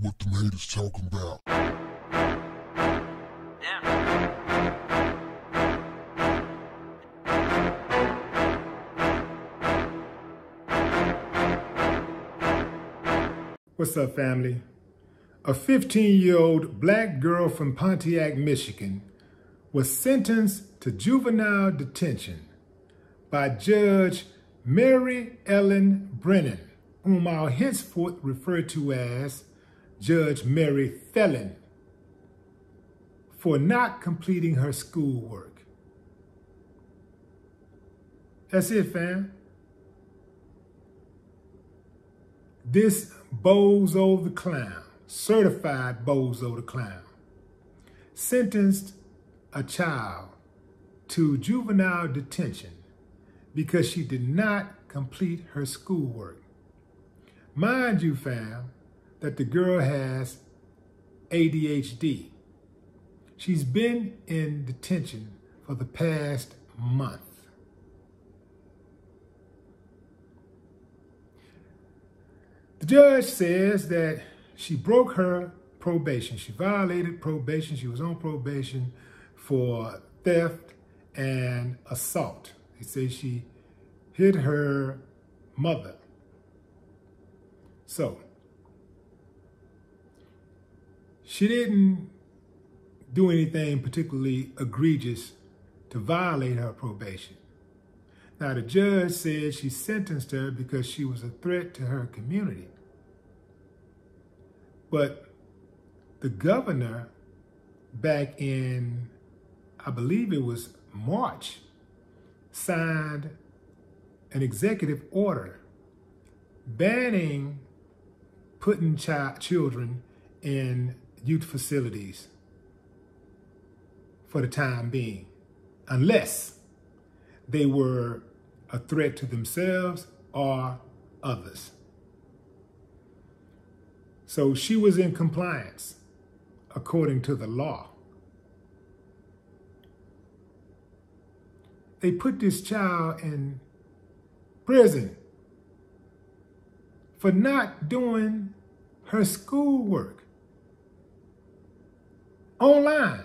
what them haters talking about. What's up, family? A 15 year old black girl from Pontiac, Michigan was sentenced to juvenile detention by Judge Mary Ellen Brennan, whom I'll henceforth refer to as Judge Mary Felon, for not completing her schoolwork. That's it, fam. This Bozo the Clown, certified Bozo the Clown, sentenced a child to juvenile detention because she did not complete her schoolwork. Mind you, fam, that the girl has ADHD. She's been in detention for the past month. The judge says that she broke her probation. She violated probation. She was on probation for theft and assault. He says she hit her mother. So, she didn't do anything particularly egregious to violate her probation. Now, the judge said she sentenced her because she was a threat to her community. But the governor, back in, I believe it was March, signed an executive order banning putting child, children in youth facilities for the time being, unless they were a threat to themselves or others. So she was in compliance according to the law. They put this child in prison for not doing her schoolwork online.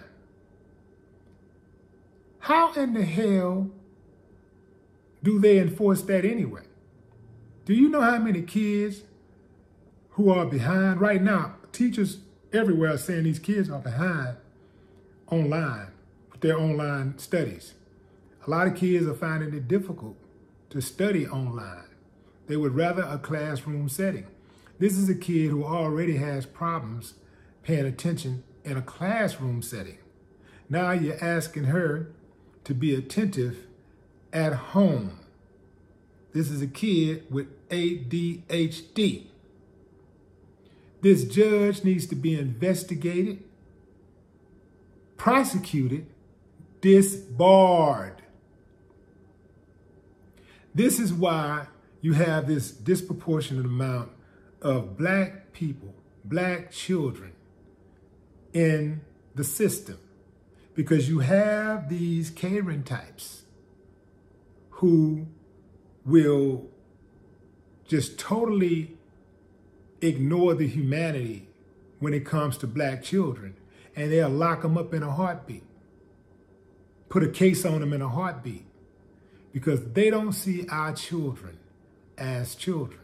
How in the hell do they enforce that anyway? Do you know how many kids who are behind right now? Teachers everywhere are saying these kids are behind online with their online studies. A lot of kids are finding it difficult to study online. They would rather a classroom setting. This is a kid who already has problems paying attention in a classroom setting. Now you're asking her to be attentive at home. This is a kid with ADHD. This judge needs to be investigated, prosecuted, disbarred. This is why you have this disproportionate amount of black people, black children in the system. Because you have these Karen types who will just totally ignore the humanity when it comes to black children. And they'll lock them up in a heartbeat, put a case on them in a heartbeat. Because they don't see our children as children.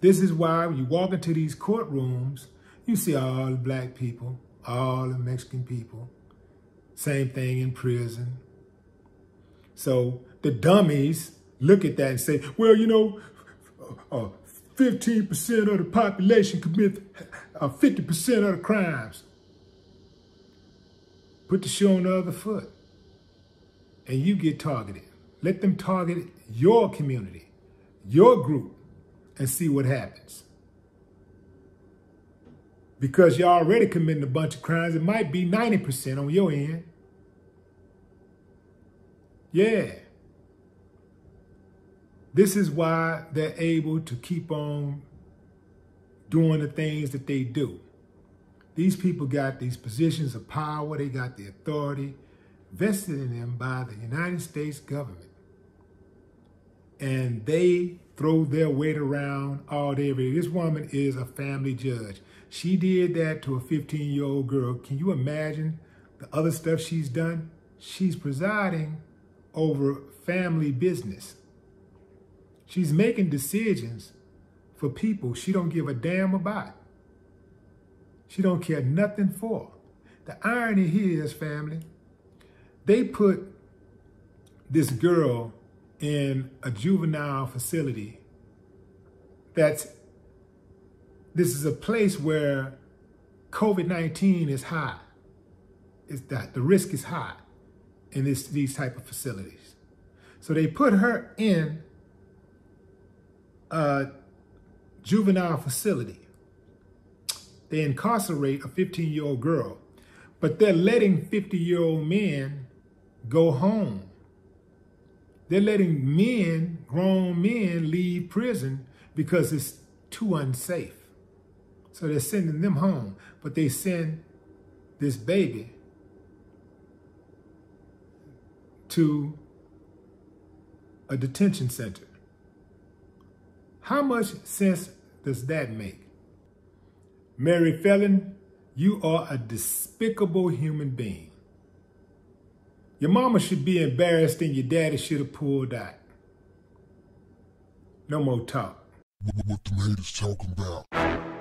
This is why when you walk into these courtrooms, you see all the black people, all the Mexican people. Same thing in prison. So the dummies look at that and say, well, you know, 15% uh, of the population commit uh, 50% of the crimes. Put the shoe on the other foot and you get targeted. Let them target your community, your group, and see what happens because you're already committing a bunch of crimes. It might be 90% on your end. Yeah. This is why they're able to keep on doing the things that they do. These people got these positions of power, they got the authority vested in them by the United States government. And they throw their weight around all day. This woman is a family judge. She did that to a 15 year old girl. Can you imagine the other stuff she's done? She's presiding over family business. She's making decisions for people she don't give a damn about. She don't care nothing for. The irony here is, family, they put this girl in a juvenile facility that's this is a place where COVID-19 is high. Is that the risk is high in this these type of facilities. So they put her in a juvenile facility. They incarcerate a 15-year-old girl, but they're letting 50-year-old men go home. They're letting men, grown men, leave prison because it's too unsafe. So they're sending them home, but they send this baby to a detention center. How much sense does that make? Mary Felon, you are a despicable human being. Your mama should be embarrassed and your daddy should have pulled out. No more talk. What, the haters talking about?